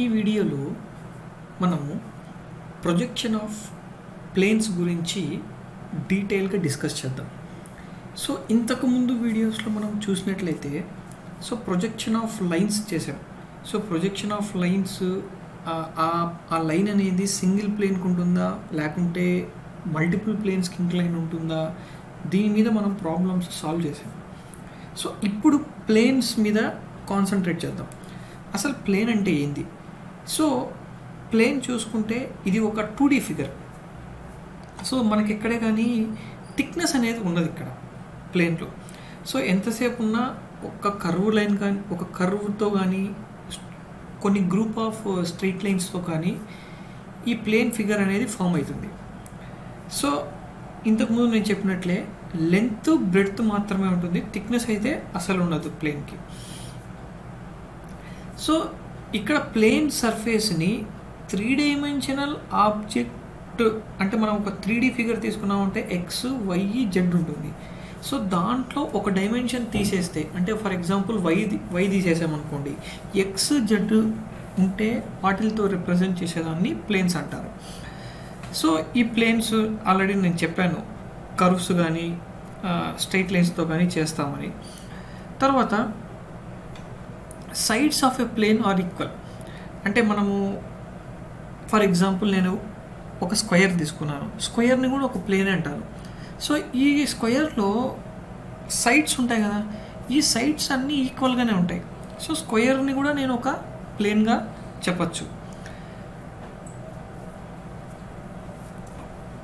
ఈ వీడియోలో మనము ప్రొజెక్షన్ ఆఫ్ ప్లేన్స్ గురించి డీటెయిల్గా డిస్కస్ చేద్దాం. సో ఇంతకుముందు వీడియోస్లో మనం చూసినట్లయితే సో ప్రొజెక్షన్ ఆఫ్ లైన్స్ చేసాం సో ప్రొజెక్షన్ ఆఫ్ లైన్స్ ఆ లైన్ అనేది సింగిల్ ప్లేన్కి ఉంటుందా? లేకుంటే మల్టిపుల్ ప్లేన్స్కి ఇంక్లైన్ ఉంటుందా? దీని మీద మనం ప్రాబ్లమ్స్ సాల్వ్ చేసాం సో ఇప్పుడు ప్లేన్స్ మీద కాన్సన్ట్రేట్ చేద్దాం. అసలు ప్లేన్ అంటే ఏంది? సో ప్లేన్ చూసుకుంటే ఇది ఒక టూ డీ ఫిగర్. సో మనకి ఎక్కడే కానీ థిక్నెస్ అనేది ఉన్నది ఇక్కడ ప్లేన్లో. సో ఎంతసేపు ఉన్నా ఒక కర్వ్ లైన్ కానీ ఒక కర్వ్తో కానీ కొన్ని గ్రూప్ ఆఫ్ స్ట్రీట్ లైన్స్తో కానీ ఈ ప్లేన్ ఫిగర్ అనేది ఫామ్ అవుతుంది. సో ఇంతకుముందు నేను చెప్పినట్లే లెంత్ బ్రెడ్త్ మాత్రమే ఉంటుంది థిక్నెస్ అయితే అసలు ఉండదు ప్లేన్కి. సో ఇక్కడ ప్లేన్ సర్ఫేస్ని త్రీ డైమెన్షనల్ ఆబ్జెక్ట్ అంటే మనం ఒక త్రీ డీ ఫిగర్ తీసుకున్నామంటే ఎక్స్ వై జెడ్ ఉంటుంది. సో దాంట్లో ఒక డైమెన్షన్ తీసేస్తే అంటే ఫర్ ఎగ్జాంపుల్ వై వై తీసేసామనుకోండి ఎక్స్ జెడ్ ఉంటే వాటితో రిప్రజెంట్ చేసేదాన్ని ప్లేన్స్ అంటారు. సో ఈ ప్లేన్స్ ఆల్రెడీ నేను చెప్పాను కర్వ్స్ కానీ స్ట్రైట్ లైన్స్తో కానీ చేస్తామని. తర్వాత sides of a plane are equal అంటే మనము ఫర్ ఎగ్జాంపుల్ నేను ఒక స్క్వయర్ తీసుకున్నాను. స్క్వయర్ని కూడా ఒక ప్లేన్ అంటారు. సో ఈ స్క్వయర్లో సైడ్స్ ఉంటాయి కదా. ఈ సైడ్స్ అన్నీ ఈక్వల్గానే ఉంటాయి. సో స్క్వయర్ని కూడా నేను ఒక ప్లేన్గా చెప్పచ్చు.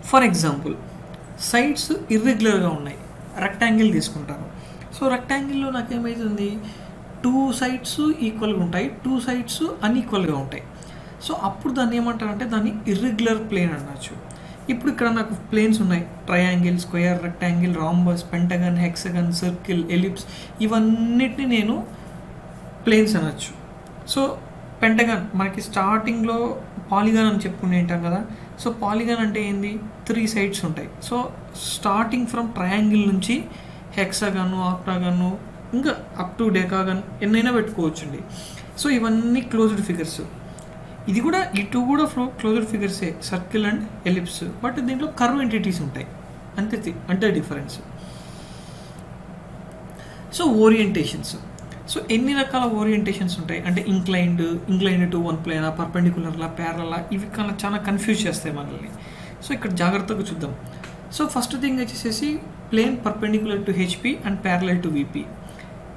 ఫర్ ఎగ్జాంపుల్ సైడ్స్ ఇర్రెగ్యులర్గా ఉన్నాయి. రెక్టాంగిల్ తీసుకుంటాను. సో రెక్టాంగిల్లో నాకేమవుతుంది టూ సైడ్స్ ఈక్వల్గా ఉంటాయి టూ సైడ్స్ అన్ఈక్వల్గా ఉంటాయి. సో అప్పుడు దాన్ని ఏమంటారంటే దాన్ని ఇర్రెగ్యులర్ ప్లేన్ అనొచ్చు. ఇప్పుడు ఇక్కడ నాకు ప్లేన్స్ ఉన్నాయి. Triangle square rectangle rhombus pentagon hexagon circle ellipse ఇవన్నిటిని నేను ప్లేన్స్ అనొచ్చు. సో పెంటగన్ మనకి స్టార్టింగ్లో పాలిగాన్ అని చెప్పుకుని ఉంటాం కదా. సో పాలిగాన్ అంటే ఏంది? త్రీ సైడ్స్ ఉంటాయి. సో స్టార్టింగ్ ఫ్రమ్ ట్రయాంగిల్ నుంచి హెక్సగన్ ఆక్టాగన్ ఇంకా అప్ టు డెకాగన్ ఎన్నైనా పెట్టుకోవచ్చండి. సో ఇవన్నీ క్లోజ్డ్ ఫిగర్స్ ఇది కూడా ఈ టూ కూడా ఫ్లో క్లోజ్డ్ ఫిగర్సే సర్కిల్ అండ్ ఎలిప్స్ బట్ దీంట్లో కర్వ్ ఎంటిటీస్ ఉంటాయి. అంతే అంటే డిఫరెన్స్ సో ఓరియంటేషన్స్ సో ఎన్ని రకాల ఓరియంటేషన్స్ ఉంటాయి? అంటే ఇంక్లైన్డ్ ఇంక్లైన్డ్ టు వన్ ప్లేనా పర్పెండికులర్లా ప్యారలా ఇవి కన్నా చాలా కన్ఫ్యూజ్ చేస్తాయి మనల్ని. సో ఇక్కడ జాగ్రత్తగా చూద్దాం. సో ఫస్ట్ థింగ్ వచ్చేసేసి plane perpendicular to HP and parallel to VP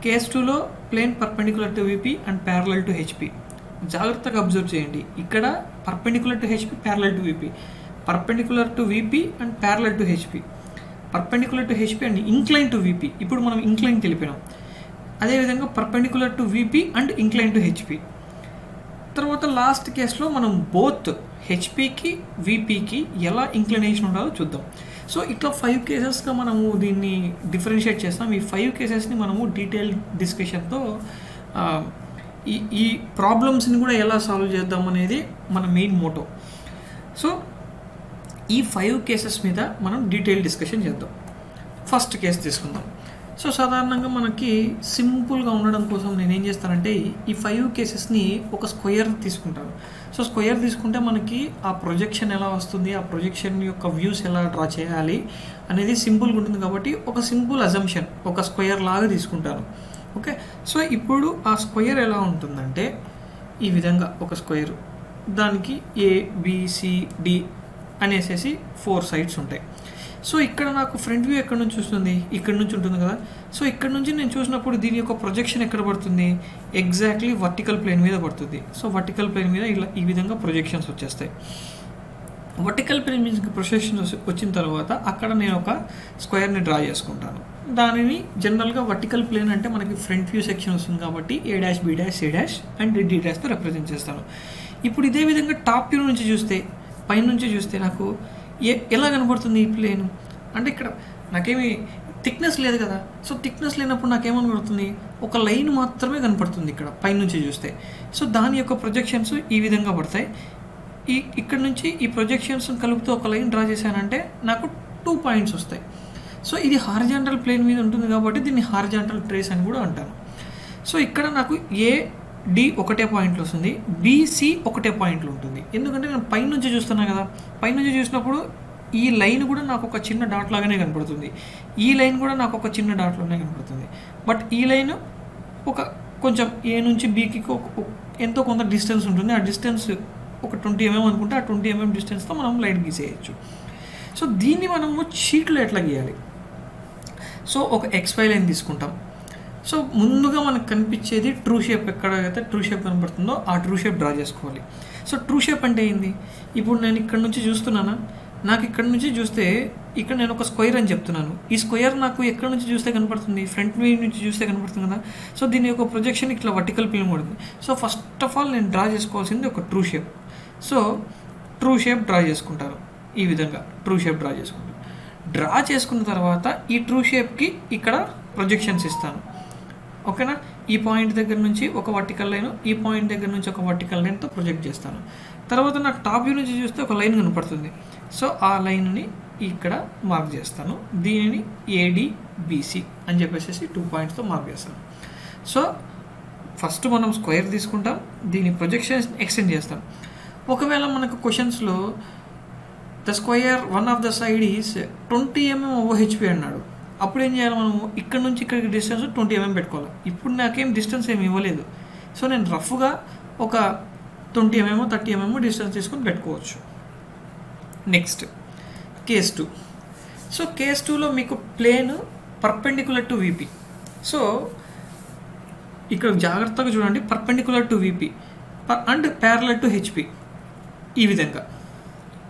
case టూలో plane perpendicular to VP and parallel to HP జాగ్రత్తగా అబ్జర్వ్ చేయండి. ఇక్కడ perpendicular to HP parallel to VP perpendicular to VP and parallel to HP perpendicular to HP and incline to VP ఇప్పుడు మనం incline తెలిపినాం. అదేవిధంగా perpendicular to VP and incline to HP తర్వాత last కేసులో మనం బోత్ హెచ్పికి విపికి ఎలా ఇంక్లినేషన్ ఉండాలో చూద్దాం. సో ఇట్లా ఫైవ్ కేసెస్గా మనము దీన్ని డిఫరెన్షియేట్ చేస్తాం. ఈ ఫైవ్ కేసెస్ని మనము డీటెయిల్ డిస్కషన్తో ఈ ఈ ప్రాబ్లమ్స్ని కూడా ఎలా సాల్వ్ చేద్దాం అనేది మన మెయిన్ మోటో సో ఈ ఫైవ్ కేసెస్ మీద మనం డీటెయిల్ డిస్కషన్ చేద్దాం. ఫస్ట్ కేసు తీసుకుందాం. సో సాధారణంగా మనకి సింపుల్గా ఉండడం కోసం నేను ఏం చేస్తానంటే ఈ ఫైవ్ కేసెస్ని ఒక స్క్వయర్ తీసుకుంటాను. సో స్క్వేర్ తీసుకుంటే మనకి ఆ ప్రొజెక్షన్ ఎలా వస్తుంది ఆ ప్రొజెక్షన్ యొక్క వ్యూస్ ఎలా డ్రా చేయాలి అనేది సింపుల్గా ఉంటుంది కాబట్టి ఒక సింపుల్ అజంప్షన్ ఒక స్క్వేర్ లాగా తీసుకుంటాను. ఓకే? సో ఇప్పుడు ఆ స్క్వేర్ ఎలా ఉంటుందంటే ఈ విధంగా ఒక స్క్వేర్ దానికి ఏ బిసిడి అనేసేసి ఫోర్ సైడ్స్ ఉంటాయి. సో ఇక్కడ నాకు ఫ్రంట్ వ్యూ ఎక్కడ నుంచి వస్తుంది? ఇక్కడ నుంచి ఉంటుంది కదా. సో ఇక్కడ నుంచి నేను చూసినప్పుడు దీని యొక్క ప్రొజెక్షన్ ఎక్కడ పడుతుంది? ఎగ్జాక్ట్లీ వర్టికల్ ప్లేన్ మీద పడుతుంది. సో వర్టికల్ ప్లేన్ మీద ఇలా ఈ విధంగా ప్రొజెక్షన్స్ వచ్చేస్తాయి. వర్టికల్ ప్లేన్ మీద ప్రొజెక్షన్స్ వచ్చిన తర్వాత అక్కడ నేను ఒక స్క్వేర్ని డ్రా చేసుకుంటాను. దానిని జనరల్గా వర్టికల్ ప్లేన్ అంటే మనకి ఫ్రంట్ వ్యూ సెక్షన్ వస్తుంది కాబట్టి A dash B dash A dash and D డాష్తో represent చేస్తాను. ఇప్పుడు ఇదే విధంగా టాప్ వ్యూ నుంచి చూస్తే పైనుంచి చూస్తే నాకు ఎలా కనబడుతుంది ఈ ప్లేన్ అంటే ఇక్కడ నాకేమి థిక్నెస్ లేదు కదా. సో థిక్నెస్ లేనప్పుడు నాకేమనబడుతుంది ఒక లైన్ మాత్రమే కనపడుతుంది ఇక్కడ పైనుంచి చూస్తే. సో దాని యొక్క ప్రొజెక్షన్స్ ఈ విధంగా పడతాయి. ఈ ఇక్కడ నుంచి ఈ ప్రొజెక్షన్స్ కలుపుతూ ఒక లైన్ డ్రా చేశానంటే నాకు టూ పాయింట్స్ వస్తాయి. సో ఇది హార్జాంటల్ ప్లేన్ మీద ఉంటుంది కాబట్టి దీన్ని హార్జాంటల్ ట్రేస్ అని కూడా అంటాను. సో ఇక్కడ నాకు ఏ డి ఒకటే పాయింట్లు వస్తుంది. బీసీ ఒకటే పాయింట్లు ఉంటుంది. ఎందుకంటే నేను పైనుంచి చూస్తున్నా కదా. పైనుంచి చూసినప్పుడు ఈ లైన్ కూడా నాకు ఒక చిన్న డాట్ లాగానే కనపడుతుంది. ఈ లైన్ కూడా నాకు ఒక చిన్న డాట్లోనే కనపడుతుంది. బట్ ఈ లైన్ ఒక కొంచెం ఏ నుంచి బీకి ఎంతో కొంత డిస్టెన్స్ ఉంటుంది. ఆ డిస్టెన్స్ ఒక ట్వంటీ ఎంఎం అనుకుంటే ఆ ట్వంటీ ఎంఎం డిస్టెన్స్తో మనం లైన్ గీసేయచ్చు. సో దీన్ని మనము షీట్లో ఎట్లా గీయాలి? సో ఒక ఎక్స్వై లైన్ తీసుకుంటాం. సో ముందుగా మనకు కనిపించేది ట్రూ షేప్ ఎక్కడైతే ట్రూ షేప్ కనబడుతుందో ఆ ట్రూ షేప్ డ్రా చేసుకోవాలి. సో ట్రూ షేప్ అంటే ఏంది? ఇప్పుడు నేను ఇక్కడ నుంచి చూస్తున్నానా? నాకు ఇక్కడ నుంచి చూస్తే ఇక్కడ నేను ఒక స్క్వేర్ అని చెప్తున్నాను. ఈ స్క్వేర్ నాకు ఎక్కడ నుంచి చూస్తే కనపడుతుంది ఫ్రంట్ వ్యూ నుంచి చూస్తే కనపడుతుంది కదా? సో దీని యొక్క ప్రొజెక్షన్ ఇట్లా వర్టికల్ ఫిల్మ్ పడుతుంది సో ఫస్ట్ ఆఫ్ ఆల్ నేను డ్రా చేసుకోవాల్సింది ఒక true shape so true shape draw చేసుకుంటారు. ఈ విధంగా ట్రూ షేప్ డ్రా చేసుకుంటారు. డ్రా చేసుకున్న తర్వాత ఈ ట్రూ షేప్కి ఇక్కడ ప్రొజెక్షన్స్ ఇస్తాను. ఓకేనా? ఈ పాయింట్ దగ్గర నుంచి ఒక వర్టికల్ లైన్ ఈ పాయింట్ దగ్గర నుంచి ఒక వర్టికల్ లైన్తో ప్రొజెక్ట్ చేస్తాను. తర్వాత నాకు టాప్ వ్యూ నుంచి చూస్తే ఒక లైన్ కనపడుతుంది. సో ఆ లైన్ని ఇక్కడ మార్క్ చేస్తాను. దీనిని ఏడిబిసి అని చెప్పేసి టూ పాయింట్స్తో మార్క్ చేస్తాను. సో ఫస్ట్ మనం స్క్వేర్ తీసుకుంటాం దీని ప్రొజెక్షన్స్ ఎక్స్టెండ్ చేస్తాం. ఒకవేళ మనకు క్వశ్చన్స్లో the square one of the side is twenty mm OHP అన్నాడు. అప్పుడు ఏం చేయాలి మనము? ఇక్కడ నుంచి ఇక్కడికి డిస్టెన్స్ ట్వంటీ ఎంఎం పెట్టుకోవాలి. ఇప్పుడు నాకేం డిస్టెన్స్ ఏమి ఇవ్వలేదు. సో నేను రఫ్గా ఒక twenty MM thirty MM distance తీసుకొని పెట్టుకోవచ్చు. Next case two so case టూలో మీకు plane perpendicular to VP so ఇక్కడ జాగ్రత్తగా చూడండి. Perpendicular to VP and parallel to HP ఈ విధంగా.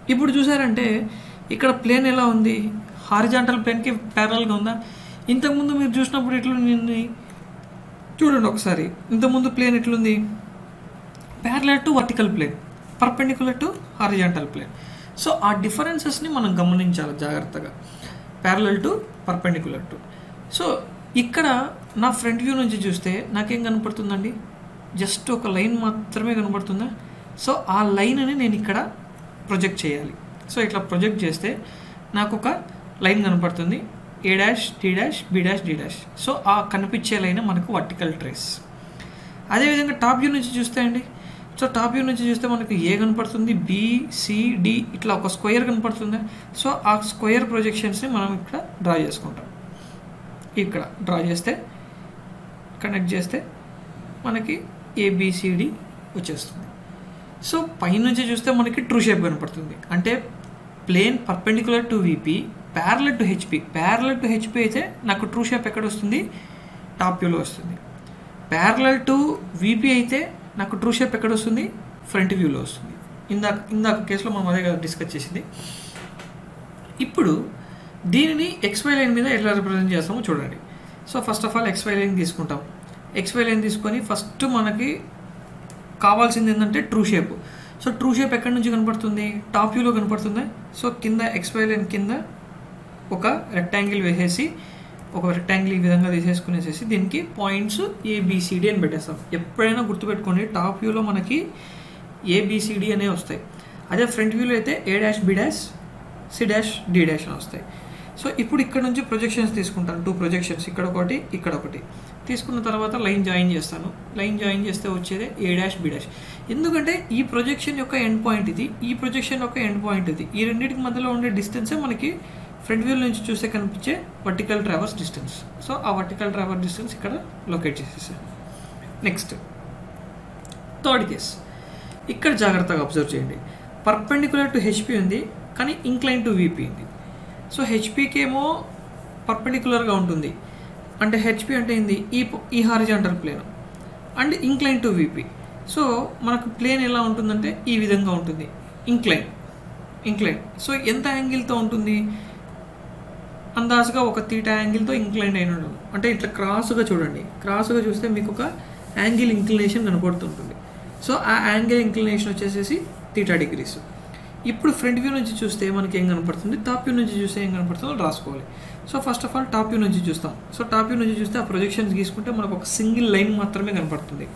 ఇప్పుడు చూసారంటే ఇక్కడ ప్లేన్ ఎలా ఉంది? హారిజాంటల్ ప్లేన్కి ప్యారల్గా ఉందా? ఇంతకుముందు మీరు చూసినప్పుడు ఎట్లుంది? చూడండి ఒకసారి. ఇంతకుముందు ప్లేన్ ఎట్లుంది? Parallel to vertical plane perpendicular to horizontal plane so ఆ డిఫరెన్సెస్ని మనం గమనించాలి జాగ్రత్తగా. Parallel to perpendicular to so ఇక్కడ నా ఫ్రంట్ వ్యూ నుంచి చూస్తే నాకేం కనపడుతుందండి? జస్ట్ ఒక లైన్ మాత్రమే కనపడుతుందా? సో ఆ లైన్ని నేను ఇక్కడ ప్రొజెక్ట్ చేయాలి. సో ఇట్లా ప్రొజెక్ట్ చేస్తే నాకు ఒక లైన్ కనపడుతుంది. A dash T dash B dash D dash. So ఆ కనిపించే లైన్ మనకు వర్టికల్ ట్రేస్. అదేవిధంగా టాప్ వ్యూ నుంచి చూస్తే అండి. సో టాప్ వ్యూ నుంచి చూస్తే మనకు ఏ కనపడుతుంది బి సి డి ఇట్లా ఒక స్క్వేర్ కనపడుతుంది. సో ఆ స్క్వేర్ ప్రొజెక్షన్స్ని మనం ఇక్కడ డ్రా చేసుకుంటాం. ఇక్కడ డ్రా చేస్తే కనెక్ట్ చేస్తే మనకి ఏబిసిడి వచ్చేస్తుంది. సో పైనుంచి చూస్తే మనకి ట్రూ షేప్ కనపడుతుంది. అంటే plane perpendicular to VP parallel to HP. Parallel to HP అయితే నాకు ట్రూ షేప్ ఎక్కడ వస్తుంది? టాప్ వ్యూలో వస్తుంది. ప్యారలల్ టు వీపీ అయితే నాకు ట్రూ షేప్ ఎక్కడ వస్తుంది? ఫ్రంట్ వ్యూలో వస్తుంది. ఇందాక ఇందాక కేసులో మనం అదే కదా డిస్కస్ చేసింది. ఇప్పుడు దీనిని ఎక్స్వై లైన్ మీద ఎట్లా రిప్రజెంట్ చేస్తామో చూడండి. So first of all XY line తీసుకుంటాం. ఎక్స్వై లైన్ తీసుకొని ఫస్ట్ మనకి కావాల్సింది ఏంటంటే true shape. So true shape ఎక్కడి నుంచి కనపడుతుంది? టాప్ వ్యూలో కనపడుతుంది. సో కింద ఎక్స్వై లైన్ కింద ఒక రెక్టాంగిల్ వేసేసి ఒక రెక్టాంగిల్ ఈ విధంగా తీసేసుకునేసేసి దీనికి పాయింట్స్ ఏబిసిడి అని పెట్టేస్తాం. ఎప్పుడైనా గుర్తుపెట్టుకోండి టాప్ వ్యూలో మనకి ఏబిసిడి అనే వస్తాయి. అదే ఫ్రంట్ వ్యూలో అయితే A dash B dash C dash D dash అని వస్తాయి. సో ఇప్పుడు ఇక్కడ నుంచి ప్రొజెక్షన్స్ తీసుకుంటాను. టూ ప్రొజెక్షన్స్ ఇక్కడ ఒకటి ఇక్కడ ఒకటి. తీసుకున్న తర్వాత లైన్ జాయిన్ చేస్తాను. లైన్ జాయిన్ చేస్తే వచ్చేదే ఏ డాష్ బి డాష్ ఎందుకంటే ఈ ప్రొజెక్షన్ యొక్క ఎండ్ పాయింట్ ఇది ఈ ప్రొజెక్షన్ యొక్క ఎండ్ పాయింట్ ఇది. ఈ రెండింటికి మధ్యలో ఉండే డిస్టెన్సే మనకి ఫ్రంట్ వ్యూ నుంచి చూస్తే కనిపించే వర్టికల్ ట్రావర్స్ డిస్టెన్స్. సో ఆ వర్టికల్ ట్రావర్ డిస్టెన్స్ ఇక్కడ లొకేట్ చేసేసాను. నెక్స్ట్. Third case. ఇక్కడ జాగ్రత్తగా అబ్జర్వ్ చేయండి. పర్పెండికులర్ టు హెచ్పి ఉంది కానీ ఇంక్లైన్ టు వీపీ ఉంది. సో హెచ్పికి ఏమో పర్పెండికులర్గా ఉంటుంది. అంటే హెచ్పి అంటే ఏంది? ఈ ఈ horizontal plane. And incline to VP. So మనకు ప్లేన్ ఎలా ఉంటుందంటే ఈ విధంగా ఉంటుంది. ఇంక్లైన్. ఇంక్లైన్. సో ఎంత యాంగిల్తో ఉంటుంది? అందాజుగా ఒక తీటా యాంగిల్తో ఇంక్లైన్ అయిన అంటే ఇట్లా క్రాస్గా చూడండి. క్రాస్గా చూస్తే మీకు ఒక యాంగిల్ ఇంక్లినేషన్ కనపడుతుంటుంది. సో ఆ యాంగిల్ ఇంక్లినేషన్ వచ్చేసేసి తీటా డిగ్రీస్. ఇప్పుడు ఫ్రంట్ వ్యూ నుంచి చూస్తే మనకి ఏం కనపడుతుంది? టాప్ వ్యూ నుంచి చూస్తే ఏం కనపడుతుందో రాసుకోవాలి. So first of all top view నుంచి చూస్తాం. సో టాప్ వ్యూ నుంచి చూస్తే ఆ ప్రొజెక్షన్స్ గీసుకుంటే మనకు ఒక సింగిల్ లైన్ మాత్రమే కనపడుతుంది.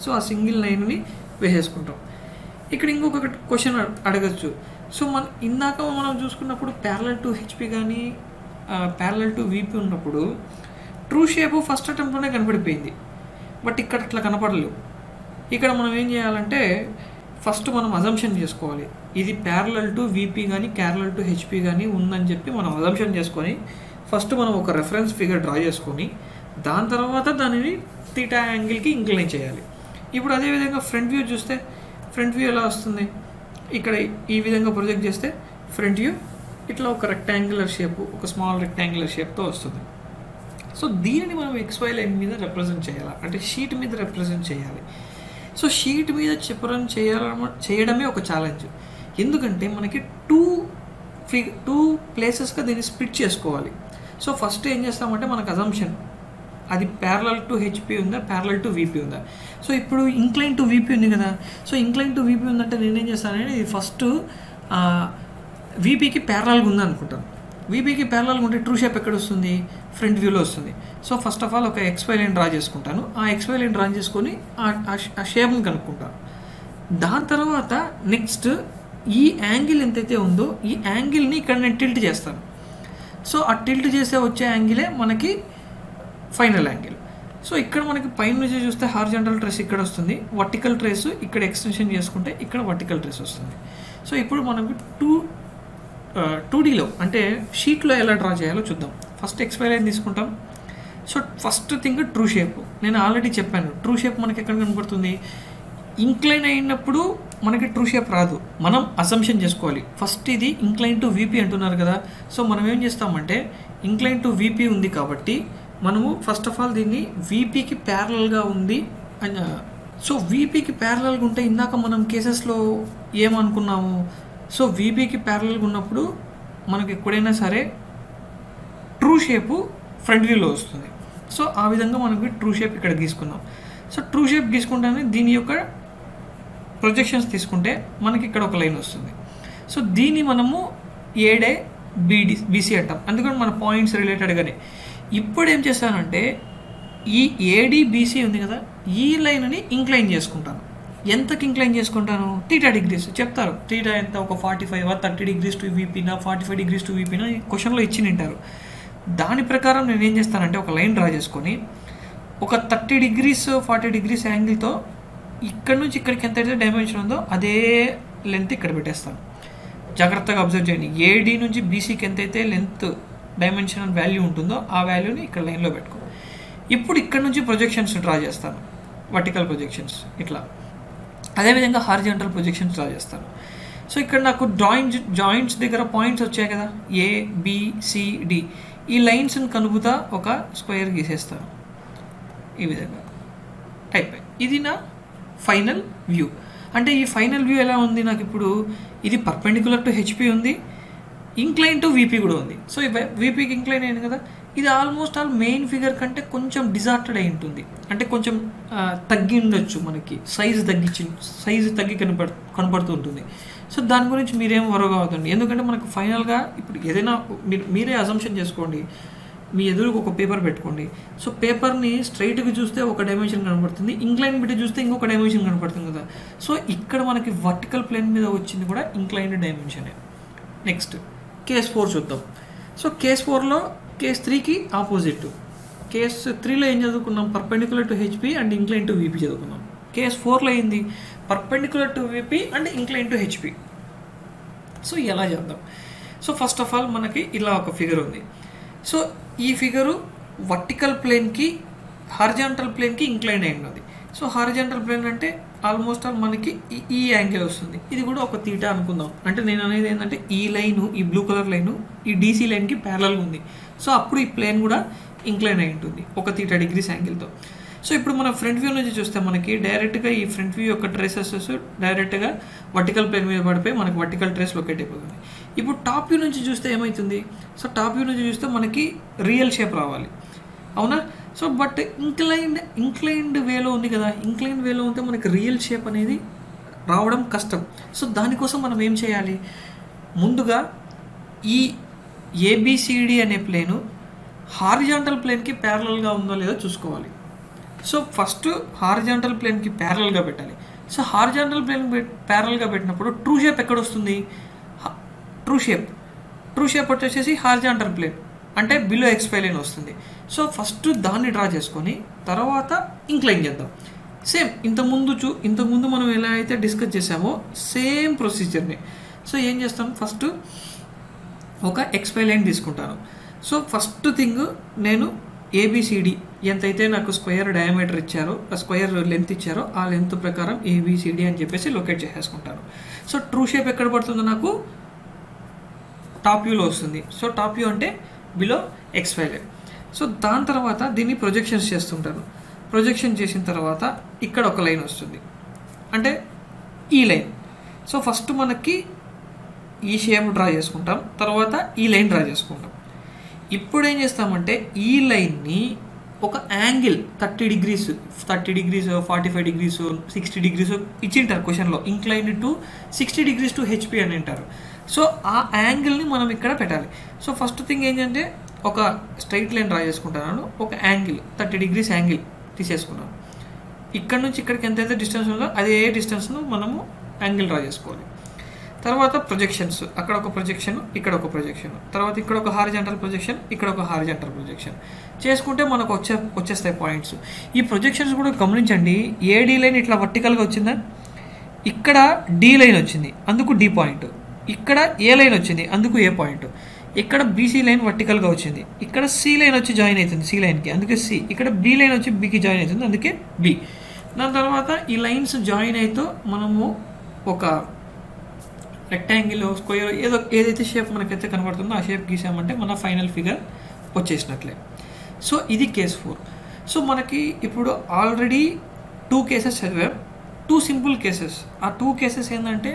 సో ఆ సింగిల్ లైన్ని వేసేసుకుంటాం. ఇక్కడ ఇంకొక క్వశ్చన్ అడగచ్చు. సో మన ఇందాక మనం చూసుకున్నప్పుడు ప్యారలల్ టు హెచ్పి కానీ ప్యారలల్ టు వీపీ ఉన్నప్పుడు ట్రూ షేప్ ఫస్ట్ అటెంప్ట్లోనే కనపడిపోయింది. బట్ ఇక్కడ అట్లా కనపడలేవు ఇక్కడ మనం ఏం చేయాలంటే ఫస్ట్ మనం అజంప్షన్ చేసుకోవాలి. ఇది ప్యారలల్ టు వీపీ కానీ ప్యారలల్ టు హెచ్పి కానీ ఉందని చెప్పి మనం అజంప్షన్ చేసుకొని ఫస్ట్ మనం ఒక రెఫరెన్స్ ఫిగర్ డ్రా చేసుకొని దాని తర్వాత దానిని తీటా యాంగిల్కి ఇంక్లైన్ చేయాలి. ఇప్పుడు అదేవిధంగా ఫ్రంట్ వ్యూ చూస్తే ఫ్రంట్ వ్యూ ఎలా వస్తుంది? ఇక్కడ ఈ విధంగా ప్రొజెక్ట్ చేస్తే ఫ్రంట్ వ్యూ ఇట్లా ఒక రెక్టాంగులర్ షేప్ ఒక స్మాల్ రెక్టాంగులర్ షేప్తో వస్తుంది. సో దీనిని మనం ఎక్స్వై లైన్ మీద రిప్రజెంట్ చేయాలి? అంటే షీట్ మీద రిప్రజెంట్ చేయాలి. సో షీట్ మీద చెప్పడం చేయాల చేయడమే ఒక ఛాలెంజ్ ఎందుకంటే మనకి టూ ఫి టూ ప్లేసెస్గా దీన్ని స్ప్లిట్ చేసుకోవాలి. సో ఫస్ట్ ఏం చేస్తామంటే మనకు అజంప్షన్ అది ప్యారలల్ టు హెచ్పి ఉందా? ప్యారలల్ టు వీపీ ఉందా? సో ఇప్పుడు ఇంక్లైన్ టు వీపీ ఉంది కదా? సో ఇంక్లైన్ టు వీపీ ఉందంటే నేనేం చేస్తానంటే ఇది ఫస్ట్ వీపీకి ప్యారలల్గా ఉంది అనుకుంటాను వీపీకి ప్యారలల్గా ఉంటే ట్రూ షేప్ ఎక్కడ వస్తుంది? ఫ్రంట్ వ్యూలో వస్తుంది. సో ఫస్ట్ ఆఫ్ ఆల్ ఒక ఎక్స్వై లైన్ డ్రా చేసుకుంటాను. ఆ ఎక్స్వై లైన్ డ్రా చేసుకొని ఆ షేప్ని కనుక్కుంటాను. దాని తర్వాత నెక్స్ట్ ఈ యాంగిల్ ఎంతైతే ఉందో ఈ యాంగిల్ని ఇక్కడ నేను టిల్ట్ చేస్తాను. సో ఆ టిల్ట్ చేసే వచ్చే యాంగిలే మనకి ఫైనల్ యాంగిల్ సో ఇక్కడ మనకి పైన నుంచి చూస్తే హార్జెంటల్ ట్రేస్ ఇక్కడ వస్తుంది. వర్టికల్ ట్రేస్ ఇక్కడ ఎక్స్టెన్షన్ చేసుకుంటే ఇక్కడ వర్టికల్ ట్రేస్ వస్తుంది. సో ఇప్పుడు మనకు టూ టూ డీలో అంటే షీట్లో ఎలా డ్రా చేయాలో చూద్దాం. ఫస్ట్ ఎక్స్పైర్ లైన్ తీసుకుంటాం? So first thing true shape నేను ఆల్రెడీ చెప్పాను ట్రూ షేప్ మనకి ఎక్కడ కనపడుతుంది ఇంక్లైన్ అయినప్పుడు మనకి ట్రూ షేప్ రాదు. మనం అసంప్షన్ చేసుకోవాలి. ఫస్ట్ ఇది ఇంక్లైన్ టు వీపీ అంటున్నారు కదా. సో మనం ఏం చేస్తామంటే ఇంక్లైన్ టు వీపీ ఉంది కాబట్టి మనము ఫస్ట్ ఆఫ్ ఆల్ దీన్ని వీపీకి ప్యారలల్గా ఉంది అని సో వీపీకి ప్యారలల్గా ఉంటే ఇందాక మనం కేసెస్లో ఏమనుకున్నాము? సో వీబీకి ప్యారలల్గా ఉన్నప్పుడు మనకి ఎప్పుడైనా సరే ట్రూ షేపు ఫ్రంట్ వ్యూలో వస్తుంది. సో ఆ విధంగా మనకి ట్రూ షేప్ ఇక్కడ గీసుకుందాం సో ట్రూ షేప్ గీసుకుంటానే దీని యొక్క ప్రొజెక్షన్స్ తీసుకుంటే మనకి ఇక్కడ ఒక లైన్ వస్తుంది. సో దీన్ని మనము ఏడే బీడి బీసీ అంటాం. అందుకని మన పాయింట్స్ రిలేటెడ్గానే ఇప్పుడు ఏం చేస్తానంటే ఈ ఏడీ బీసీ ఉంది కదా ఈ లైన్ని ఇంక్లైన్ చేసుకుంటాను. ఎంతకి ఇంక్లైన్ చేసుకుంటాను? టీటా డిగ్రీస్ చెప్తారు. టీటా ఎంత? ఒక forty five thirty degrees to వీపీనా forty five degrees to వీపీనా క్వశ్చన్లో ఇచ్చి నింటారు. దాని ప్రకారం నేను ఏం చేస్తానంటే ఒక లైన్ డ్రా చేసుకొని ఒక థర్టీ డిగ్రీస్ ఫార్టీ డిగ్రీస్ యాంగిల్తో ఇక్కడ నుంచి ఇక్కడికి ఎంత అయితే డైమెన్షన్ ఉందో అదే లెంత్ ఇక్కడ పెట్టేస్తాను. జాగ్రత్తగా అబ్జర్వ్ చేయండి. ఏడి నుంచి బీసీకి ఎంతైతే లెంత్ డైమెన్షన్ వాల్యూ ఉంటుందో ఆ వాల్యూని ఇక్కడ లైన్లో పెట్టుకో. ఇప్పుడు ఇక్కడ నుంచి ప్రొజెక్షన్స్ డ్రా చేస్తాను. వర్టికల్ ప్రొజెక్షన్స్ ఇట్లా. అదేవిధంగా హార్జెంటల్ ప్రొజెక్షన్స్ డ్రా చేస్తాను సో ఇక్కడ నాకు జాయింట్స్ జాయింట్స్ దగ్గర పాయింట్స్ వచ్చాయి కదా. ఏ బిసిడి ఈ లైన్స్ని కలుపుతా ఒక స్క్వేర్ గీసేస్తాను. ఈ విధంగా. అయిపోయి. ఇది నా ఫైనల్ వ్యూ అంటే ఈ ఫైనల్ వ్యూ ఎలా ఉంది? నాకు ఇప్పుడు ఇది పర్పెండికులర్ టు హెచ్పి ఉంది. ఇంక్లైన్ టు వీపీ కూడా ఉంది. సో వీపీకి ఇంక్లైన్ అయింది కదా. ఇది ఆల్మోస్ట్ ఆల్ మెయిన్ ఫిగర్ కంటే కొంచెం డిజార్టెడ్ అయి ఉంటుంది. అంటే కొంచెం తగ్గి ఉండొచ్చు మనకి. సైజు తగ్గించి సైజు తగ్గి కనపడు కనపడుతూ ఉంటుంది. సో దాని గురించి మీరేం వరగా అవుతుంది ఎందుకంటే మనకు ఫైనల్గా ఇప్పుడు ఏదైనా మీరు మీరే అజంప్షన్ చేసుకోండి. మీ ఎదురుకు ఒక పేపర్ పెట్టుకోండి. సో పేపర్ని స్ట్రైట్గా చూస్తే ఒక డైమెన్షన్ కనపడుతుంది. ఇంక్లైన్ పెట్టి చూస్తే ఇంకొక డైమెన్షన్ కనపడుతుంది కదా. సో ఇక్కడ మనకి వర్టికల్ ప్లేన్ మీద వచ్చింది కూడా ఇంక్లైన్డ్ డైమెన్షనే నెక్స్ట్ కేస్ ఫోర్ చూద్దాం. సో కేస్ ఫోర్లో కేస్ త్రీకి ఆపోజిట్. కేస్ త్రీలో ఏం చదువుకున్నాం? Perpendicular to HP and incline to VP చదువుకున్నాం. కేస్ ఫోర్లో ఏంది? Perpendicular to VP and incline to HP so ఎలా చేద్దాం? సో ఫస్ట్ ఆఫ్ ఆల్ మనకి ఇలా ఒక ఫిగర్ ఉంది. సో ఈ ఫిగరు వర్టికల్ ప్లేన్కి హార్జాంటల్ ప్లేన్కి ఇంక్లైన్ అయి ఉన్నది. సో హారిజెంటల్ ప్లేన్ అంటే ఆల్మోస్ట్ ఆల్ మనకి ఈ యాంగిల్ వస్తుంది. ఇది కూడా ఒక తీటా అనుకుందాం. అంటే నేను అనేది ఏంటంటే ఈ లైను ఈ బ్లూ కలర్ లైను ఈ డీసీ లైన్కి ప్యారల్ ఉంది. సో అప్పుడు ఈ ప్లేన్ కూడా ఇంక్లైన్ అయి ఉంటుంది ఒక తీటా డిగ్రీస్ యాంగిల్తో సో ఇప్పుడు మన ఫ్రంట్ వ్యూ నుంచి చూస్తే మనకి డైరెక్ట్గా ఈ ఫ్రంట్ వ్యూ యొక్క ట్రేసెస్ డైరెక్ట్గా వర్టికల్ ప్లేన్ మీద పడిపోయి మనకి వర్టికల్ ట్రేస్ లొకేట్ అయిపోతుంది. ఇప్పుడు టాప్ వ్యూ నుంచి చూస్తే ఏమవుతుంది సో టాప్ వ్యూ నుంచి చూస్తే మనకి రియల్ షేప్ రావాలి. అవునా? సో బట్ ఇంక్లైన్డ్ ఇంక్లైన్డ్ వేలో ఉంది కదా ఇంక్లైన్డ్ వేలో ఉంటే మనకి రియల్ షేప్ అనేది రావడం కష్టం. సో దానికోసం మనం ఏం చేయాలి? ముందుగా ఈ ఏబిసిడి అనే ప్లేను హారిజాంటల్ ప్లేన్కి ప్యారలల్గా ఉందో లేదో చూసుకోవాలి. సో ఫస్ట్ హారిజాంటల్ ప్లేన్కి ప్యారలల్గా పెట్టాలి. సో హారిజాంటల్ ప్లేన్ ప్యారల్గా పెట్టినప్పుడు ట్రూ షేప్ ఎక్కడ వస్తుంది ట్రూ షేప్ ట్రూ షేప్ వచ్చేసి హారిజాంటల్ ప్లేన్ అంటే బిలో ఎక్స్పై లైన్ వస్తుంది. సో ఫస్ట్ దాన్ని డ్రా చేసుకొని తర్వాత ఇంక్లైన్ చేద్దాం. సేమ్ ఇంతకుముందు చూ ఇంతకుముందు మనం ఎలా అయితే డిస్కస్ చేసామో సేమ్ ప్రొసీజర్ని సో ఏం చేస్తాం? ఫస్ట్ ఒక ఎక్స్పై లైన్ తీసుకుంటాను. సో ఫస్ట్ థింగ్ నేను ఏబిసిడి ఎంతైతే నాకు స్క్వేర్ డయామీటర్ ఇచ్చారో ఆ స్క్వేర్ లెంత్ ఇచ్చారో ఆ లెంత్ ప్రకారం ఏబిసిడి అని చెప్పేసి లొకేట్ చేసేసుకుంటాను. సో ట్రూ షేప్ ఎక్కడ పడుతుందో నాకు టాప్ వ్యూలో వస్తుంది. సో టాప్ వ్యూ అంటే బిలో ఎక్స్పై లైన్ సో దాని తర్వాత దీన్ని ప్రొజెక్షన్స్ చేస్తుంటాను. ప్రొజెక్షన్ చేసిన తర్వాత ఇక్కడ ఒక లైన్ వస్తుంది. అంటే ఈ లైన్ సో ఫస్ట్ మనకి ఈ షేప్ డ్రా చేసుకుంటాం. తర్వాత ఈ లైన్ డ్రా చేసుకుంటాం. ఇప్పుడు ఏం చేస్తామంటే ఈ లైన్ని ఒక angle thirty degrees thirty degrees forty five degrees sixty degrees ఇచ్చింటారు క్వశ్చన్లో incline to sixty degrees to HP అని అంటారు. సో ఆ యాంగిల్ని మనం ఇక్కడ పెట్టాలి. సో ఫస్ట్ థింగ్ ఏంటంటే ఒక స్ట్రైట్ లైన్ డ్రా చేసుకుంటున్నాను ఒక యాంగిల్ థర్టీ డిగ్రీస్ యాంగిల్ తీసేసుకున్నాను ఇక్కడ నుంచి ఇక్కడికి ఎంతైతే డిస్టెన్స్ ఉందో అదే డిస్టెన్స్ను మనము యాంగిల్ డ్రా చేసుకోవాలి. తర్వాత ప్రొజెక్షన్స్. అక్కడ ఒక ప్రొజెక్షన్ ఇక్కడ ఒక ప్రొజెక్షన్. తర్వాత ఇక్కడ ఒక హారిజెంటల్ ప్రొజెక్షన్ ఇక్కడ ఒక హారిజెంటల్ ప్రొజెక్షన్. చేసుకుంటే మనకు వచ్చే వచ్చేస్తాయి పాయింట్స్. ఈ ప్రొజెక్షన్స్ కూడా గమనించండి. ఏ డీ లైన్ ఇట్లా వర్టికల్గా వచ్చిందా? ఇక్కడ డి లైన్ వచ్చింది అందుకు డి పాయింట్. ఇక్కడ ఏ లైన్ వచ్చింది అందుకు ఏ పాయింట్. ఇక్కడ బీసీ లైన్ వర్టికల్గా వచ్చింది. ఇక్కడ సి లైన్ వచ్చి జాయిన్ అవుతుంది సి లైన్కి అందుకే సి. ఇక్కడ బి లైన్ వచ్చి బికి జాయిన్ అవుతుంది అందుకే బి. దాని తర్వాత ఈ లైన్స్ జాయిన్ అయితే మనము ఒక రెక్టాంగిల్ స్క్వేర్ ఏదో ఏదైతే షేప్ మనకైతే కనబడుతుందో ఆ షేప్ గీసామంటే మన ఫైనల్ ఫిగర్ వచ్చేసినట్లే. సో ఇది కేస్ ఫోర్ సో మనకి ఇప్పుడు ఆల్రెడీ టూ కేసెస్ చదివాం. టూ సింపుల్ కేసెస్ ఆ టూ కేసెస్ ఏంటంటే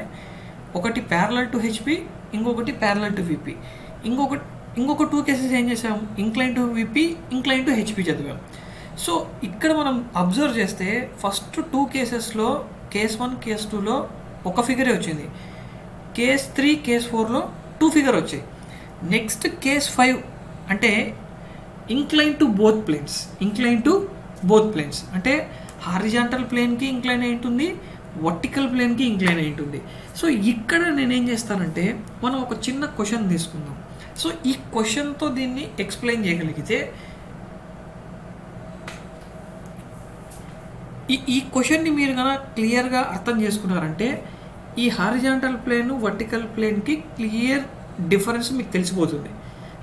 ఒకటి ప్యారలల్ టు హెచ్పి ఇంకొకటి ప్యారలల్ టు విపి ఇంకొకటి ఇంకొక టూ కేసెస్ ఏం చేసాం? Incline to VP incline to HP చదివాం. సో ఇక్కడ మనం అబ్జర్వ్ చేస్తే ఫస్ట్ టూ కేసెస్లో కేస్ వన్ కేస్ టూలో ఒక ఫిగరే వచ్చింది. కేస్ త్రీ కేస్ ఫోర్లో టూ ఫిగర్ వచ్చాయి. నెక్స్ట్ కేస్ ఫైవ్ అంటే incline to both planes. Incline to both planes. అంటే హారిజాంటల్ ప్లేన్కి ఇంక్లైన్ అయి ఉంటుంది వర్టికల్ ప్లేన్కి ఇంక్లైన్ అయి ఉంటుంది. సో ఇక్కడ నేనేం చేస్తానంటే మనం ఒక చిన్న క్వశ్చన్ తీసుకుందాం. సో ఈ క్వశ్చన్తో దీన్ని ఎక్స్ప్లెయిన్ చేయగలిగితే ఈ ఈ క్వశ్చన్ని మీరు కనుక క్లియర్గా అర్థం చేసుకున్నారంటే ఈ హారిజాంటల్ ప్లేన్ వర్టికల్ ప్లేన్కి క్లియర్ డిఫరెన్స్ మీకు తెలిసిపోతుంది.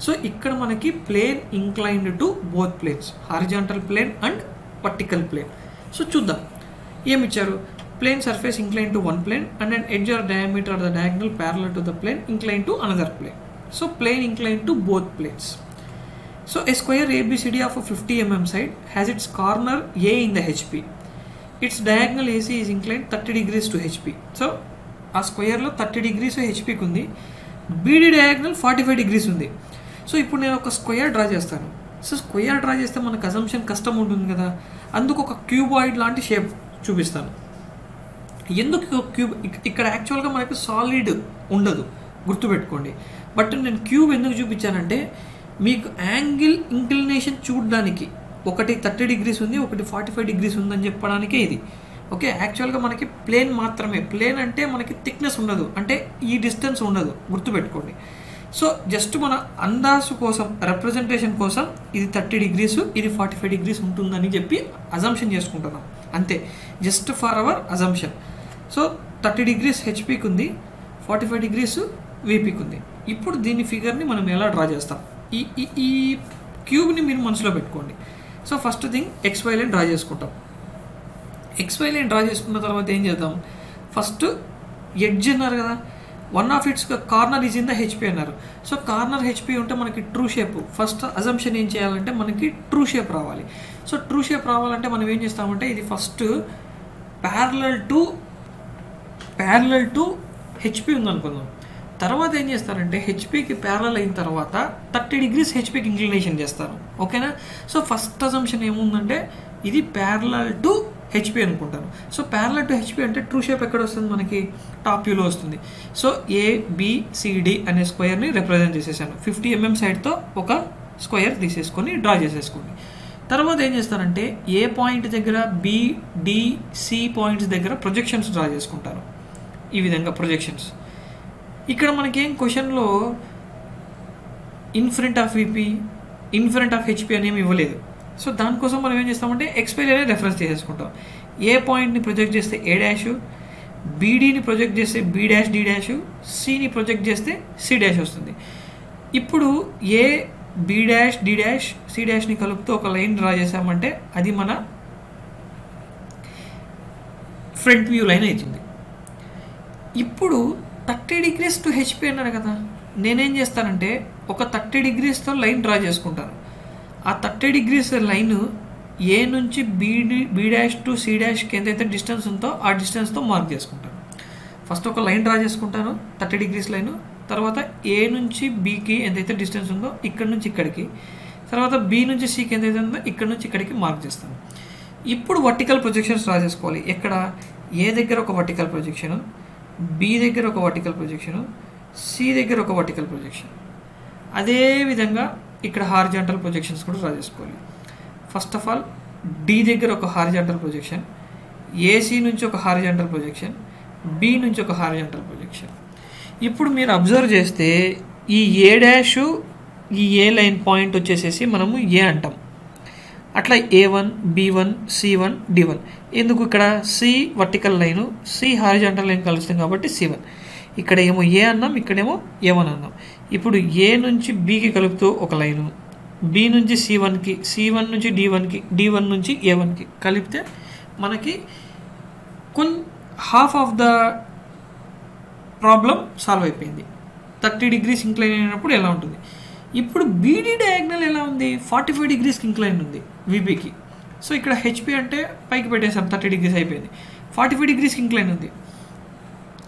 సో ఇక్కడ మనకి plane inclined to both planes horizontal plane and vertical plane so చూద్దాం. ఏమి ఇచ్చారు plane surface incline to one plane and and edge or diameter or the diagonal parallel to the plane incline to another plane so plane incline to both planes so a square ABCD of fifty mm side has its corner A in the HP its diagonal AC is incline thirty degrees to HP so ఆ స్క్వేర్లో thirty degrees హెచ్పీకి ఉంది. BD diagonal forty five degrees ఉంది. So ఇప్పుడు నేను ఒక square draw చేస్తాను. So square draw చేస్తే మనకు అజంప్షన్ కష్టం ఉంటుంది కదా. అందుకు ఒక క్యూబాయిడ్ లాంటి షేప్ చూపిస్తాను. ఎందుకు క్యూబ్? ఇక్కడ యాక్చువల్గా మనకి సాలిడ్ ఉండదు. గుర్తుపెట్టుకోండి. బట్ నేను క్యూబ్ ఎందుకు చూపించానంటే మీకు యాంగిల్ ఇంక్లినేషన్ చూడడానికి ఒకటి థర్టీ డిగ్రీస్ ఉంది ఒకటి ఫార్టీ ఫైవ్ డిగ్రీస్ ఉందని చెప్పడానికే ఇది. ఓకే యాక్చువల్గా మనకి ప్లేన్ మాత్రమే. ప్లేన్ అంటే మనకి థిక్నెస్ ఉండదు. అంటే ఈ డిస్టెన్స్ ఉండదు. గుర్తుపెట్టుకోండి. సో జస్ట్ మన అందాజు కోసం రిప్రజెంటేషన్ కోసం ఇది థర్టీ డిగ్రీస్ ఇది ఫార్టీ ఫైవ్ డిగ్రీస్ ఉంటుందని చెప్పి అజంప్షన్ చేసుకుంటున్నాం. అంతే. Just for our assumption so thirty degrees హెచ్పీకి ఉంది ఫార్టీ ఫైవ్ డిగ్రీస్ వీపీకి ఉంది. ఇప్పుడు దీని ఫిగర్ని మనం ఎలా డ్రా చేస్తాం? ఈ ఈ ఈ క్యూబ్ని మీరు మనసులో పెట్టుకోండి. So first thing X Y line draw చేసుకుంటాం. ఎక్స్వై లైన్ డ్రా చేసుకున్న తర్వాత ఏం చేద్దాం? ఫస్ట్ ఎడ్జ్ అన్నారు కదా. One of its corner is in the HP అన్నారు. సో కార్నర్ హెచ్పి ఉంటే మనకి ట్రూ షేప్ ఫస్ట్ అజంప్షన్ ఏం చేయాలంటే మనకి ట్రూ షేప్ రావాలి. సో ట్రూ షేప్ రావాలంటే మనం ఏం చేస్తామంటే ఇది first parallel to parallel to HP ఉందనుకుందాం. తర్వాత ఏం చేస్తారంటే హెచ్పికి ప్యారల్ అయిన తర్వాత థర్టీ డిగ్రీస్ హెచ్పికి ఇంక్లినేషన్ చేస్తారు. ఓకేనా సో ఫస్ట్ అజంప్షన్ ఏముందంటే ఇది ప్యారలల్ టు హెచ్పి అనుకుంటాను. సో ప్యారలల్ టు హెచ్పి అంటే ట్రూ షేప్ ఎక్కడ వస్తుంది? మనకి టాప్ వ్యూలో వస్తుంది. సో ఏబిసిడి అనే స్క్వేర్ని రిప్రజెంట్ చేసేసాను. ఫిఫ్టీ ఎంఎం సైడ్తో ఒక స్క్వేర్ తీసేసుకొని డ్రా చేసేసుకోండి. తర్వాత ఏం చేస్తానంటే ఏ పాయింట్ దగ్గర బిడిసి పాయింట్స్ దగ్గర ప్రొజెక్షన్స్ డ్రా చేసుకుంటాను. ఈ విధంగా ప్రొజెక్షన్స్ ఇక్కడ మనకేం క్వశ్చన్లో in front of VP in front of HP అనేమి ఇవ్వలేదు. సో దానికోసం మనం ఏం చేస్తామంటే ఎక్స్పైరీ అనే రెఫరెన్స్ చేసేసుకుంటాం. ఏ పాయింట్ని ప్రొజెక్ట్ చేస్తే ఏ డాష్ బీడీని ప్రొజెక్ట్ చేస్తే బీ డాష్ డి డాష్ సిని ప్రొజెక్ట్ చేస్తే సి డాష్ వస్తుంది. ఇప్పుడు A B dash D dash C డాష్ని కలుపుతూ ఒక లైన్ డ్రా చేసామంటే అది మన ఫ్రంట్ వ్యూ లైన్ అవుతుంది. ఇప్పుడు థర్టీ డిగ్రీస్ టు హెచ్పి అన్నారు కదా. నేనేం చేస్తానంటే ఒక థర్టీ డిగ్రీస్తో లైన్ డ్రా చేసుకుంటాను. ఆ థర్టీ డిగ్రీస్ లైన్ ఏ నుంచి B B dash to C డాష్కి ఎంతైతే డిస్టెన్స్ ఉందో ఆ డిస్టెన్స్తో మార్క్ చేసుకుంటాను ఫస్ట్ ఒక లైన్ డ్రా చేసుకుంటాను థర్టీ డిగ్రీస్ లైన్. తర్వాత ఏ నుంచి బీకి ఎంతైతే డిస్టెన్స్ ఉందో ఇక్కడ నుంచి ఇక్కడికి. తర్వాత బీ నుంచి సికి ఎంతైతే ఉందో ఇక్కడ నుంచి ఇక్కడికి మార్క్ చేస్తాను. ఇప్పుడు వర్టికల్ ప్రొజెక్షన్స్ డ్రా చేసుకోవాలి. ఎక్కడ? ఏ దగ్గర ఒక వర్టికల్ ప్రొజెక్షన్ బి దగ్గర ఒక వర్టికల్ ప్రొజెక్షన్ సి దగ్గర ఒక వర్టికల్ ప్రొజెక్షన్ అదేవిధంగా ఇక్కడ హార్జాంటల్ ప్రొజెక్షన్స్ కూడా డ్రా చేసుకోవాలి. ఫస్ట్ ఆఫ్ ఆల్ డి దగ్గర ఒక హార్జాంటల్ ప్రొజెక్షన్ ఏసీ నుంచి ఒక హార్జాంటల్ ప్రొజెక్షన్ బి నుంచి ఒక హార్జాంటల్ ప్రొజెక్షన్. ఇప్పుడు మీరు అబ్జర్వ్ చేస్తే ఈ ఏ డాష్ ఈ ఏ లైన్ పాయింట్ వచ్చేసేసి మనము ఏ అంటాం. అట్లా A one B one C one D one ఎందుకు ఇక్కడ C vertical line C horizontal line కలుస్తుంది కాబట్టి సి వన్ ఇక్కడ ఏమో ఏ అన్నాం ఇక్కడేమో ఏ వన్ అన్నాం. ఇప్పుడు ఏ నుంచి బికి కలుపుతూ ఒక లైను? బి నుంచి సి వన్కి సి వన్ నుంచి డి వన్కి డి వన్ నుంచి ఏ వన్కి కలిపితే మనకి కొన్ half of the problem solve అయిపోయింది. థర్టీ డిగ్రీస్ ఇంక్లైన్ అయినప్పుడు ఎలా ఉంటుంది? ఇప్పుడు బీడీ డయాగ్నల్ ఎలా ఉంది? ఫార్టీ ఫైవ్ డిగ్రీస్కి ఇంక్లైన్ ఉంది విబీకి సో ఇక్కడ హెచ్పి అంటే పైకి పెట్టేసాం థర్టీ డిగ్రీస్ అయిపోయింది. ఫార్టీ ఫైవ్ డిగ్రీస్కి ఇంక్లైన్ ఉంది.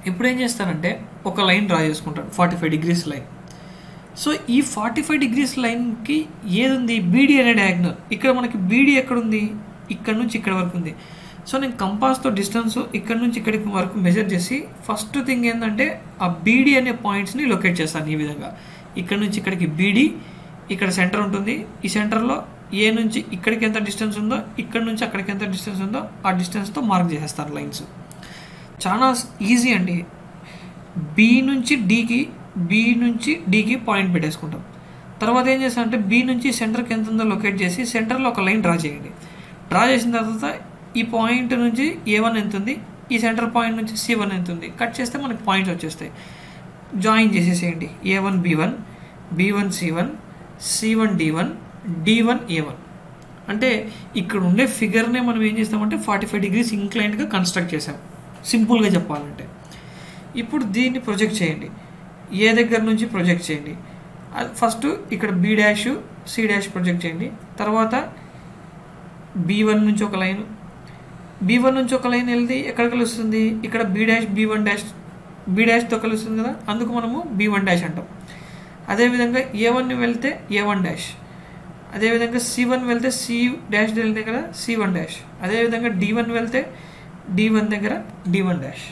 ఇప్పుడు ఏం చేస్తానంటే ఒక లైన్ డ్రా చేసుకుంటాను forty five degrees line. So ఈ ఫార్టీ ఫైవ్ డిగ్రీస్ లైన్కి ఏది ఉంది బీడీ అనే డయాగ్నల్ ఇక్కడ మనకి బీడీ ఎక్కడుంది? ఇక్కడ నుంచి ఇక్కడ వరకు ఉంది. సో నేను కంపాస్తో డిస్టెన్స్ ఇక్కడ నుంచి ఇక్కడికి వరకు మెజర్ చేసి ఫస్ట్ థింగ్ ఏంటంటే ఆ బీడీ అనే పాయింట్స్ని లొకేట్ చేస్తాను ఈ విధంగా. ఇక్కడ నుంచి ఇక్కడికి బీడీ ఇక్కడ సెంటర్ ఉంటుంది. ఈ సెంటర్లో ఏ నుంచి ఇక్కడికి ఎంత డిస్టెన్స్ ఉందో ఇక్కడ నుంచి అక్కడికి ఎంత డిస్టెన్స్ ఉందో ఆ డిస్టెన్స్తో మార్క్ చేసేస్తారు లైన్స్ చాలా ఈజీ అండి. బి నుంచి డీకి బి నుంచి డీకి పాయింట్ పెట్టేసుకుంటాం. తర్వాత ఏం చేస్తామంటే బి నుంచి సెంటర్కి ఎంత ఉందో లొకేట్ చేసి సెంటర్లో ఒక లైన్ డ్రా చేయండి. డ్రా చేసిన తర్వాత ఈ పాయింట్ నుంచి ఏ వన్ ఎంత ఉంది ఈ సెంటర్ పాయింట్ నుంచి సి వన్ ఎంత ఉంది కట్ చేస్తే మనకి పాయింట్స్ వచ్చేస్తాయి. జాయిన్ చేసేసేయండి. A one B one B one C one C one D one D one A one అంటే ఇక్కడ ఉండే ఫిగర్నే మనం ఏం చేస్తామంటే ఫార్టీ ఫైవ్ డిగ్రీస్ ఇంక్లైన్డ్గా కన్స్ట్రక్ట్ చేసాం. సింపుల్గా చెప్పాలంటే. ఇప్పుడు దీన్ని ప్రొజెక్ట్ చేయండి. ఏ దగ్గర నుంచి ప్రొజెక్ట్ చేయండి. ఫస్ట్ ఇక్కడ B dash C dash project చేయండి. తర్వాత బి వన్ నుంచి ఒక లైన్. బి వన్ నుంచి ఒక లైన్ వెళ్తే ఎక్కడ కలుస్తుంది? ఇక్కడ B dash B one dash B డాష్తో కలుస్తుంది కదా? అందుకు మనము బి వన్ డాష్ అంటాం. అదేవిధంగా ఏ వన్ వెళ్తే ఏ వన్ డాష్. అదేవిధంగా సి వన్ వెళ్తే సి డాష్ వెళ్తే కదా? C one dash. అదేవిధంగా డి వన్ వెళ్తే డి వన్ దగ్గర D one dash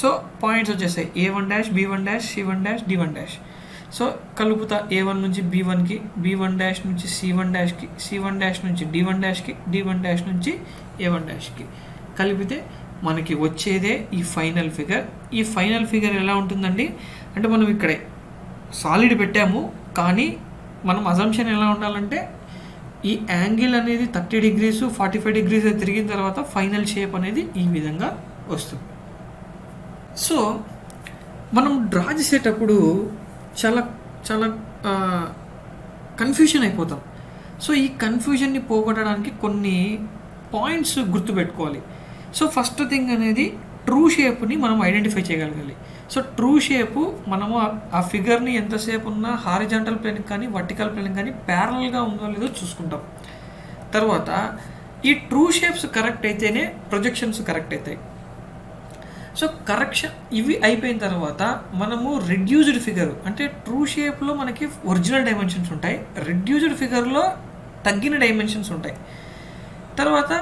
so points వచ్చేసాయి. A one dash B one dash C one dash D one dash so కలుపుతా A one నుంచి B వన్కి బి వన్ డాష్ నుంచి C one డాష్కి C one dash నుంచి D one డాష్కి D one dash నుంచి A one డాష్కి కలిపితే మనకి వచ్చేదే ఈ ఫైనల్ ఫిగర్ ఈ ఫైనల్ ఫిగర్ ఎలా ఉంటుందండి? అంటే మనం ఇక్కడే సాలిడ్ పెట్టాము కానీ మనం అజంప్షన్ ఎలా ఉండాలంటే ఈ యాంగిల్ అనేది thirty degrees forty five degrees తిరిగిన తర్వాత ఫైనల్ షేప్ అనేది ఈ విధంగా వస్తుంది. సో మనం డ్రా చేసేటప్పుడు చాలా చాలా కన్ఫ్యూజన్ అయిపోతాం. సో ఈ కన్ఫ్యూజన్ని పోగొట్టడానికి కొన్ని పాయింట్స్ గుర్తుపెట్టుకోవాలి. సో ఫస్ట్ థింగ్ అనేది ట్రూ షేప్ని మనం ఐడెంటిఫై చేయగలగాలి. సో ట్రూ షేపు మనము ఆ ఫిగర్ని ఎంతసేపు ఉన్నా హారిజాంటల్ ప్లేన్ కానీ వర్టికల్ ప్లేన్ కానీ ప్యారల్గా ఉందో లేదో చూసుకుంటాం. తర్వాత ఈ ట్రూ షేప్స్ కరెక్ట్ అయితేనే ప్రొజెక్షన్స్ కరెక్ట్ అవుతాయి సో కరెక్షన్ ఇవి అయిపోయిన తర్వాత మనము రిడ్యూజ్డ్ ఫిగర్ అంటే ట్రూ షేప్లో మనకి ఒరిజినల్ డైమెన్షన్స్ ఉంటాయి. రిడ్యూజ్డ్ ఫిగర్లో తగ్గిన డైమెన్షన్స్ ఉంటాయి. తర్వాత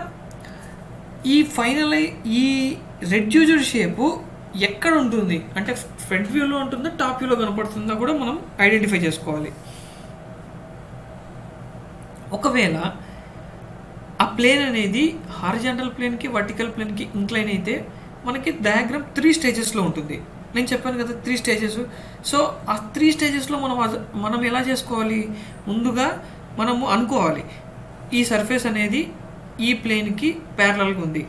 ఈ ఫైనల్ ఈ రెడ్యూజ్డ్ షేపు ఎక్కడ ఉంటుంది? అంటే ఫ్రంట్ వ్యూలో ఉంటుందా టాప్ వ్యూలో కనపడుతుందా కూడా మనం ఐడెంటిఫై చేసుకోవాలి. ఒకవేళ ఆ ప్లేన్ అనేది హారిజాంటల్ ప్లేన్కి వర్టికల్ ప్లేన్కి ఇంక్లైన్ అయితే మనకి డయాగ్రామ్ త్రీ స్టేజెస్లో ఉంటుంది. నేను చెప్పాను కదా త్రీ స్టేజెస్ సో ఆ త్రీ స్టేజెస్లో మనం మనం ఎలా చేసుకోవాలి? ముందుగా మనము అనుకోవాలి. ఈ సర్ఫేస్ అనేది ఈ ప్లేన్కి ప్యారలల్గా ఉంది.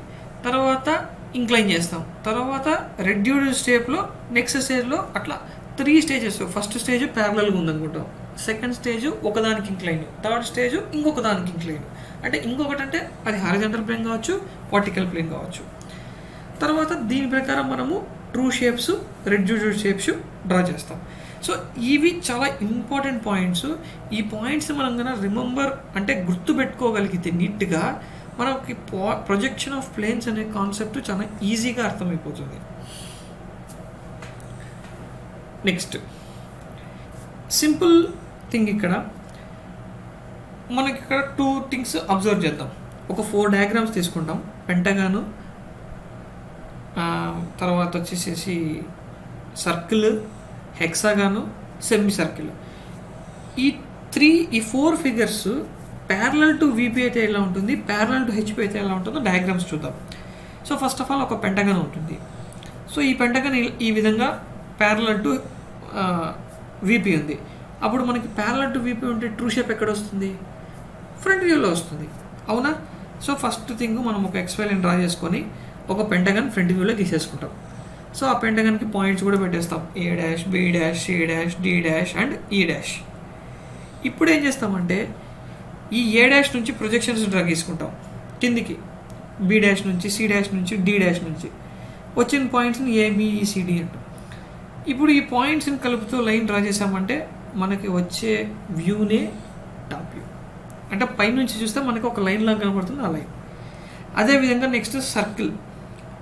తర్వాత ఇంక్లైన్ చేస్తాం. తర్వాత రెడ్యూడ్ స్టేప్లో నెక్స్ట్ స్టేజ్లో అట్లా త్రీ స్టేజెస్. ఫస్ట్ స్టేజ్ ప్యారలల్గా ఉందనుకుంటాం. సెకండ్ స్టేజ్ ఒకదానికి ఇంక్లైన్. థర్డ్ స్టేజ్ ఇంకొక దానికి ఇంక్లైన్. అంటే ఇంకొకటి అంటే అది హారిజంటల్ ప్లేన్ కావచ్చు వర్టికల్ ప్లేన్ కావచ్చు. తర్వాత దీని ప్రకారం మనము true shapes reduced shapes draw చేస్తాం. సో ఇవి చాలా ఇంపార్టెంట్ పాయింట్స్. ఈ పాయింట్స్ మనం కన్నా రిమెంబర్ అంటే గుర్తు పెట్టుకోగలిగితే నీట్గా మనకి ప్రొజెక్షన్ ఆఫ్ ప్లేన్స్ అనే కాన్సెప్ట్ చాలా ఈజీగా అర్థమైపోతుంది. నెక్స్ట్ సింపుల్ థింగ్ ఇక్కడ. మనకి ఇక్కడ టూ థింగ్స్ అబ్జర్వ్ చేద్దాం. ఒక ఫోర్ డయాగ్రామ్స్ తీసుకుంటాం. పెంటగాను తర్వాత వచ్చేసేసి సర్కిల్ హెక్సాగాను సెమీ సర్కిల్ ఈ త్రీ ఈ four figures parallel to VP అయితే ఎలా ఉంటుంది? ప్యారలల్ టు హెచ్పి అయితే ఎలా ఉంటుందో డయాగ్రామ్స్ చూద్దాం. సో ఫస్ట్ ఆఫ్ ఆల్ ఒక పెంటగన్ ఉంటుంది. సో ఈ పెంటగన్ ఈ విధంగా ప్యారలల్ టు వీపీ ఉంది. అప్పుడు మనకి ప్యారలల్ టు వీపీ ఉంటే ట్రూ షేప్ ఎక్కడ వస్తుంది? ఫ్రంట్ వ్యూలో వస్తుంది. అవునా? సో ఫస్ట్ థింగ్ మనం ఒక ఎక్స్వైల్ని డ్రా చేసుకొని ఒక పెంటగన్ ఫ్రంట్ వ్యూలో తీసేసుకుంటాం సో ఆ పెంటగన్కి పాయింట్స్ కూడా పెట్టేస్తాం. A dash B dash C dash D dash and E dash ఇప్పుడు ఏం చేస్తామంటే ఈ ఏ డాష్ నుంచి ప్రొజెక్షన్స్ డ్రా తీసుకుంటాం. కిందికి. బి డాష్ నుంచి సి డాష్ నుంచి డి డాష్ నుంచి. వచ్చిన పాయింట్స్ని ఏబిఈసిడి అంటాం. ఇప్పుడు ఈ పాయింట్స్ని కలుపుతూ లైన్ డ్రా చేసామంటే మనకి వచ్చే వ్యూనే టాప్ వ్యూ. అంటే పైనుంచి చూస్తే మనకి ఒక లైన్ లాగా కనబడుతుంది ఆ లైన్. అదేవిధంగా నెక్స్ట్ సర్కిల్.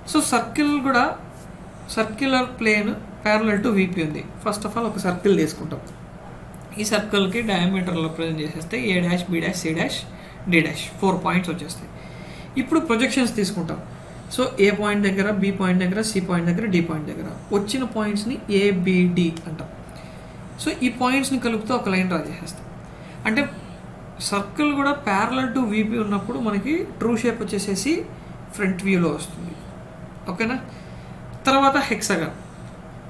సో సర్కిల్ కూడా circular plane parallel to VP ఉంది. ఫస్ట్ ఆఫ్ ఆల్ ఒక సర్కిల్ తీసుకుంటాం. ఈ సర్కిల్కి డయామీటర్లో ప్రజెంట్ చేసేస్తే A dash B dash C dash D dash. Four points వచ్చేస్తాయి. ఇప్పుడు ప్రొజెక్షన్స్ తీసుకుంటాం. సో ఏ పాయింట్ దగ్గర బి పాయింట్ దగ్గర సి పాయింట్ దగ్గర డి పాయింట్ దగ్గర. వచ్చిన పాయింట్స్ని ఏబిడి అంటాం. సో ఈ పాయింట్స్ని కలుపుతూ ఒక లైన్ డ్రా చేసేస్తాం. అంటే సర్కిల్ కూడా ప్యారలల్ టు వీపీ ఉన్నప్పుడు మనకి ట్రూ షేప్ వచ్చేసేసి ఫ్రంట్ వ్యూలో వస్తుంది. ఓకేనా తర్వాత హెక్సగన్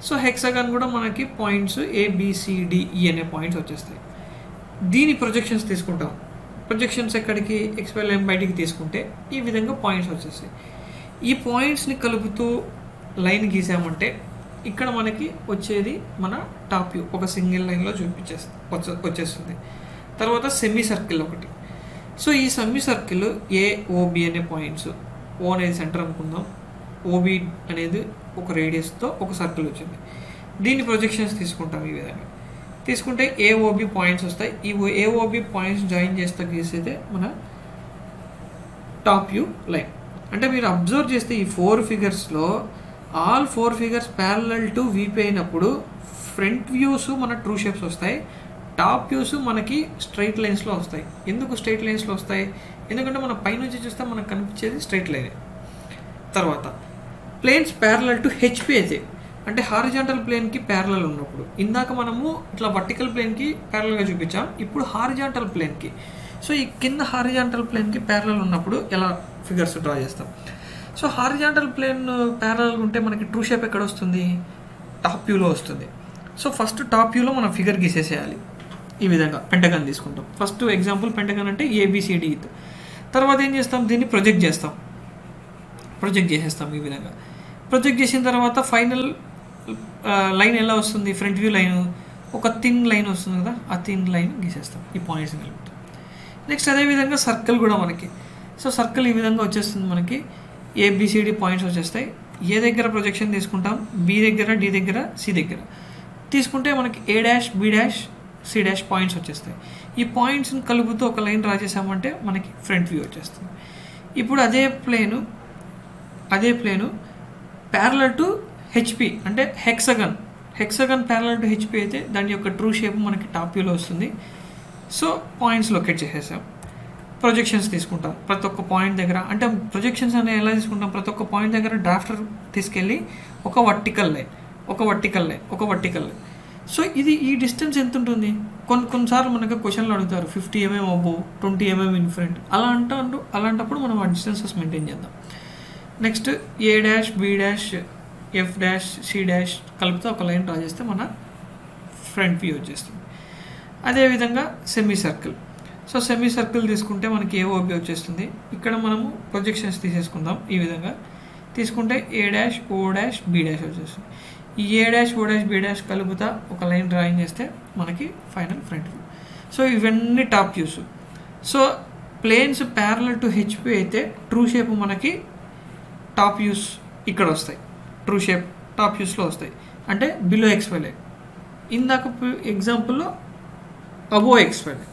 సో హెక్సగన్ కూడా మనకి పాయింట్స్ ఏబిసిడిఈ e అనే పాయింట్స్ వచ్చేస్తాయి. దీని ప్రొజెక్షన్స్ తీసుకుంటాం. ప్రొజెక్షన్స్ ఎక్కడికి? ఎక్స్పైర్ లైన్ బయటికి తీసుకుంటే ఈ విధంగా పాయింట్స్ వచ్చేస్తాయి. ఈ పాయింట్స్ని కలుపుతూ లైన్ గీసామంటే ఇక్కడ మనకి వచ్చేది మన టాప్ వ్యూ ఒక సింగిల్ లైన్లో చూపించే వచ్చే వచ్చేస్తుంది. తర్వాత సెమీ సర్కిల్ ఒకటి. సో ఈ సెమీ సర్కిల్ ఏ ఓబి అనే పాయింట్స్ ఓ అనేది సెంటర్ అనుకుందాం. ఓబి అనేది ఒక రేడియస్తో ఒక సర్కిల్ వచ్చింది. దీన్ని ప్రొజెక్షన్స్ తీసుకుంటాం ఈ విధంగా. తీసుకుంటే ఏఓబి పాయింట్స్ వస్తాయి. ఈ ఏఓబి పాయింట్స్ జాయిన్ చేస్తే గీసైతే మన టాప్ వ్యూ లైన్ అంటే మీరు అబ్జర్వ్ చేస్తే ఈ four ఫిగర్స్లో all four figures parallel to VP అయినప్పుడు ఫ్రంట్ వ్యూస్ మన ట్రూ షేప్స్ వస్తాయి. టాప్ వ్యూస్ మనకి స్ట్రైట్ లైన్స్లో వస్తాయి. ఎందుకు స్ట్రైట్ లైన్స్లో వస్తాయి? ఎందుకంటే మన పైనుంచి చూస్తే మనకు కనిపించేది స్ట్రైట్ లైన్ తర్వాత ప్లేన్స్ ప్యారలల్ టు హెచ్పి అంటే హారిజాంటల్ ప్లేన్కి ప్యారలల్ ఉన్నప్పుడు. ఇందాక మనము ఇట్లా వర్టికల్ ప్లేన్కి ప్యారలల్గా చూపించాం. ఇప్పుడు హారిజాంటల్ ప్లేన్కి సో ఈ కింద హారిజాంటల్ ప్లేన్కి ప్యారలల్ ఉన్నప్పుడు ఎలా ఫిగర్స్ డ్రా చేస్తాం? సో హారిజాంటల్ ప్లేన్ ప్యారలల్ ఉంటే మనకి ట్రూ షేప్ ఎక్కడ వస్తుంది? టాప్ వ్యూలో వస్తుంది. సో ఫస్ట్ టాప్ వ్యూలో మనం ఫిగర్ గీసేసేయాలి. ఈ విధంగా పెంటగన్ తీసుకుంటాం. ఫస్ట్ ఎగ్జాంపుల్ పెంటగన్ అంటే ఏబిసిడి e. తర్వాత ఏం చేస్తాం? దీన్ని ప్రొజెక్ట్ చేస్తాం. ప్రొజెక్ట్ చేసేస్తాం ఈ విధంగా. ప్రొజెక్ట్ చేసిన తర్వాత ఫైనల్ లైన్ ఎలా వస్తుంది? ఫ్రంట్ వ్యూ లైన్ ఒక థిన్ లైన్ వస్తుంది కదా? ఆ థిన్ లైన్ గీసేస్తాం. ఈ పాయింట్స్ని కలుపుతాం నెక్స్ట్ అదేవిధంగా సర్కిల్ కూడా మనకి. సో సర్కిల్ ఈ విధంగా వచ్చేస్తుంది మనకి. ఏబిసిడి పాయింట్స్ వచ్చేస్తాయి. ఏ దగ్గర ప్రొజెక్షన్ తీసుకుంటాం. బి దగ్గర డి దగ్గర సి దగ్గర. తీసుకుంటే మనకి A dash B dash C dash points వచ్చేస్తాయి. ఈ పాయింట్స్ని కలుపుతూ ఒక లైన్ డ్రా చేసామంటే మనకి ఫ్రంట్ వ్యూ వచ్చేస్తుంది. ఇప్పుడు అదే ప్లేను అదే ప్లేను ప్యారలల్ టు హెచ్పి అంటే hexagon hexagon parallel to HP అయితే దాని యొక్క ట్రూ షేప్ మనకి టాప్ వ్యూలో వస్తుంది. సో పాయింట్స్ లొకేట్ చేసేసాం. ప్రొజెక్షన్స్ తీసుకుంటాం. ప్రతి ఒక్క పాయింట్ దగ్గర అంటే ప్రొజెక్షన్స్ అనేవి ఎలా తీసుకుంటాం? ప్రతి ఒక్క పాయింట్ దగ్గర డ్రాఫ్టర్ తీసుకెళ్ళి ఒక వర్టికల్ లైన్ ఒక వర్టికల్ లైన్ ఒక వర్టికల్ లైన్ సో ఇది ఈ డిస్టెన్స్ ఎంత ఉంటుంది? కొన్ని కొన్నిసార్లు మనకు క్వశ్చన్లు అడుగుతారు. ఫిఫ్టీ ఎంఎం అబ్బో ట్వంటీ ఎంఎం ఇన్ఫ్రెంట్ అలా అంటూ అలాంటప్పుడు మనం ఆ డిస్టెన్సెస్ మెయింటైన్ చేద్దాం. Next A dash B dash F dash C dash కలిపితే ఒక లైన్ డ్రా చేస్తే మన ఫ్రంట్ వ్యూ వచ్చేస్తుంది. అదేవిధంగా semi circle so semi circle తీసుకుంటే మనకి ఏఓబి వచ్చేస్తుంది? ఇక్కడ మనము ప్రొజెక్షన్స్ తీసేసుకుందాం ఈ విధంగా. తీసుకుంటే A dash O dash B dash వచ్చేస్తుంది. ఈ A dash O dash B dash కలుపుతా ఒక లైన్ డ్రాయింగ్ చేస్తే మనకి ఫైనల్ ఫ్రంట్ వ్యూ. సో ఇవన్నీ top views. So planes parallel to HP అయితే ట్రూ షేప్ మనకి టాప్ వ్యూస్ ఇక్కడ వస్తాయి. ట్రూ షేప్ టాప్ వ్యూస్లో వస్తాయి. అంటే బిలో ఎక్స్వైలే ఇందాక ఎగ్జాంపుల్లో అబో ఎక్స్వైలే